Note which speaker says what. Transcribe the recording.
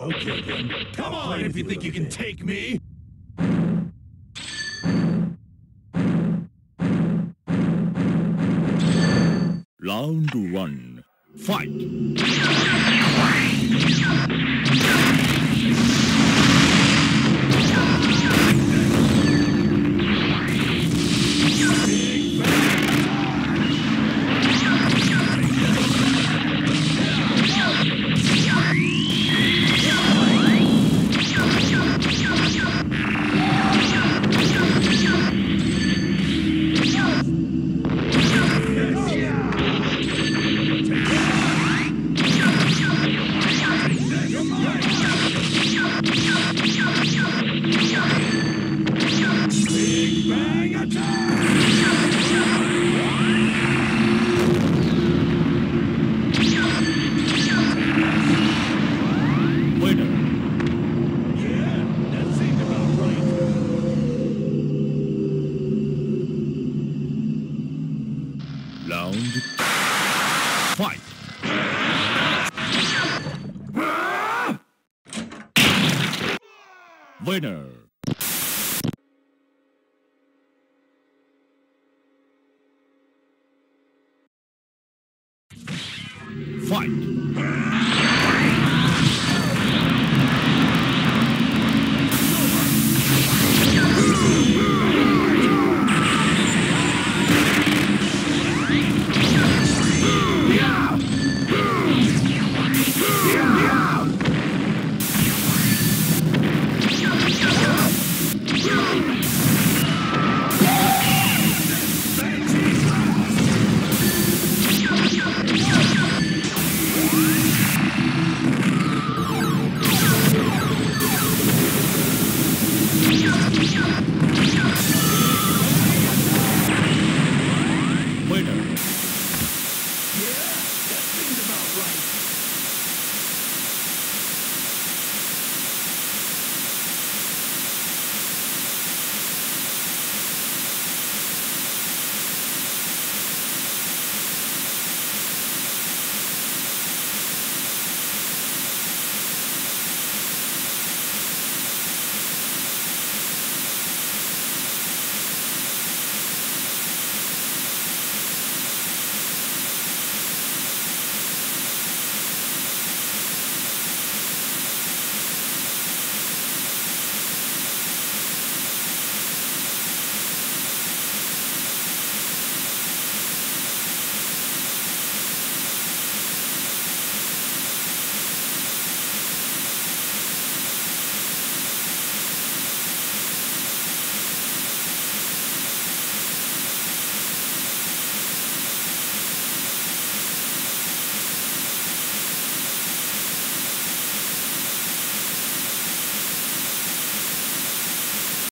Speaker 1: Okay, then. Come on if you think you can take me.
Speaker 2: Round one. Fight! Winner! Fight! Winner.